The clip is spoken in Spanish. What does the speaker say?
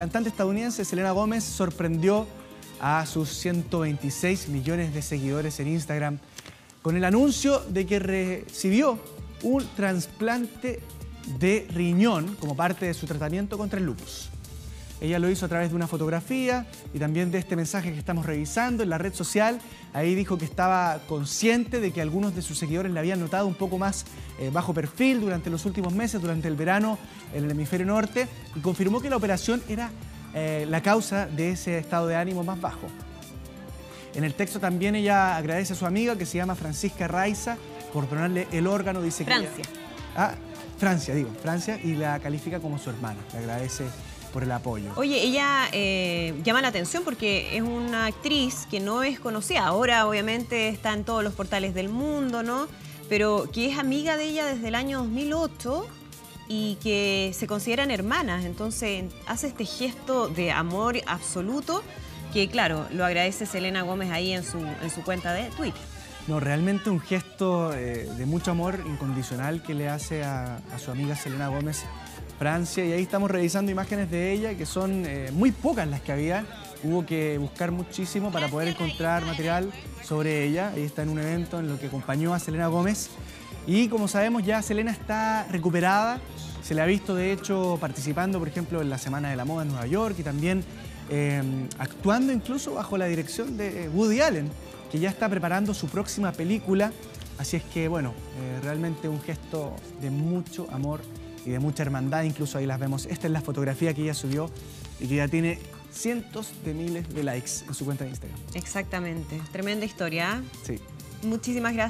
La cantante estadounidense Selena Gómez sorprendió a sus 126 millones de seguidores en Instagram con el anuncio de que recibió un trasplante de riñón como parte de su tratamiento contra el lupus. Ella lo hizo a través de una fotografía y también de este mensaje que estamos revisando en la red social. Ahí dijo que estaba consciente de que algunos de sus seguidores le habían notado un poco más eh, bajo perfil durante los últimos meses, durante el verano en el hemisferio norte, y confirmó que la operación era eh, la causa de ese estado de ánimo más bajo. En el texto también ella agradece a su amiga que se llama Francisca Raiza por donarle el órgano, dice Francia. que... ah, Francia, digo, Francia, y la califica como su hermana. Le agradece por el apoyo. Oye, ella eh, llama la atención porque es una actriz que no es conocida. Ahora, obviamente, está en todos los portales del mundo, ¿no? Pero que es amiga de ella desde el año 2008 y que se consideran hermanas. Entonces, hace este gesto de amor absoluto que, claro, lo agradece Selena Gómez ahí en su, en su cuenta de Twitter. No, realmente un gesto eh, de mucho amor incondicional que le hace a, a su amiga Selena Gómez Francia y ahí estamos revisando imágenes de ella que son eh, muy pocas las que había. Hubo que buscar muchísimo para poder encontrar material sobre ella. Ahí está en un evento en lo que acompañó a Selena Gómez. Y como sabemos ya Selena está recuperada. Se le ha visto de hecho participando, por ejemplo, en la Semana de la Moda en Nueva York y también eh, actuando incluso bajo la dirección de Woody Allen, que ya está preparando su próxima película. Así es que, bueno, eh, realmente un gesto de mucho amor y de mucha hermandad, incluso ahí las vemos. Esta es la fotografía que ella subió y que ya tiene cientos de miles de likes en su cuenta de Instagram. Exactamente. Tremenda historia. Sí. Muchísimas gracias.